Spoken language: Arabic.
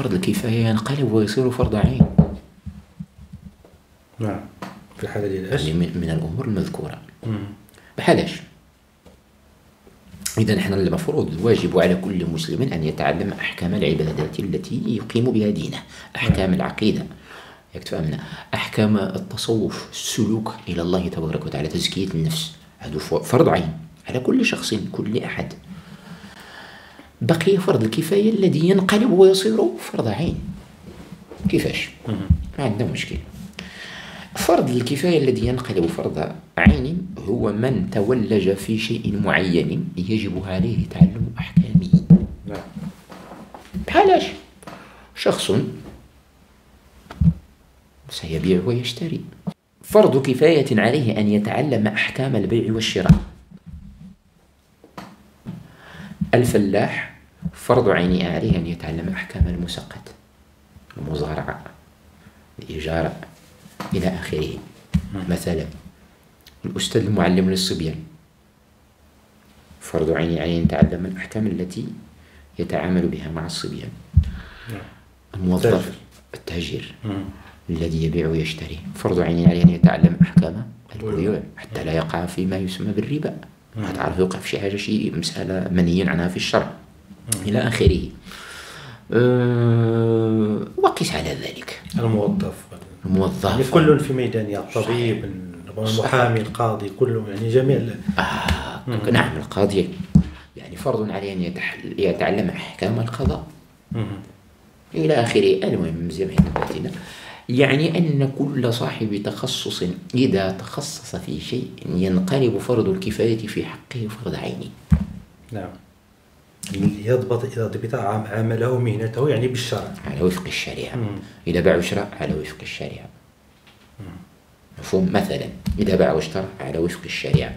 فرض الكفاية ينقلب ويصير فرض عين. نعم. في الحالة ديال اش يعني من, من الأمور المذكورة. بحالاش إذا نحن المفروض الواجب على كل مسلم أن يتعلم أحكام العبادات التي يقيم بها دينه. أحكام العقيدة. ياك تفهمنا أحكام التصوف السلوك إلى الله تبارك وتعالى تزكية النفس. هذا فرض عين. على كل شخص كل أحد. بقي فرض الكفاية الذي ينقلب ويصير فرض عين. كيفاش؟ ما عندنا مشكل. فرض الكفاية الذي ينقلب فرض عين هو من تولج في شيء معين يجب عليه تعلم أحكامه. نعم. بحالاش شخص سيبيع ويشتري. فرض كفاية عليه أن يتعلم أحكام البيع والشراء. الفلاح فرض عين عليه أن يتعلم أحكام المساقات المزارعة الإجارة إلى آخره. مثلا الأستاذ المعلم للصبيان. فرض عين عليه أن يتعلم الأحكام التي يتعامل بها مع الصبيان. الموظف التاجر. مم. الذي يبيع ويشتري. فرض عين عليه أن يتعلم أحكام البيوع حتى لا يقع فيما يسمى بالربا. ما تعرف يوقع في شي حاجة شي مسألة منهي عنها في الشرع إلى آخره. أه وقس على ذلك. الموظف. الموظف. يعني كل في ميدانه الطبيب المحامي القاضي كله يعني جميع آه نعم القاضي. يعني فرض عليه يتح- يتعلم أحكام القضاء. مم. إلى آخره. المهم حنا باتنا يعني أن كل صاحب تخصص إذا تخصص في شيء ينقلب فرض الكفاية في حقه فرض عينه. نعم. يضبط إذا ضبط عم- عمله مهنته يعني بالشرع. على وفق الشريعة. مم. إذا باع وشرى على وفق الشريعة. مفهوم؟ مثلا إذا باع واشترى على وفق الشريعة.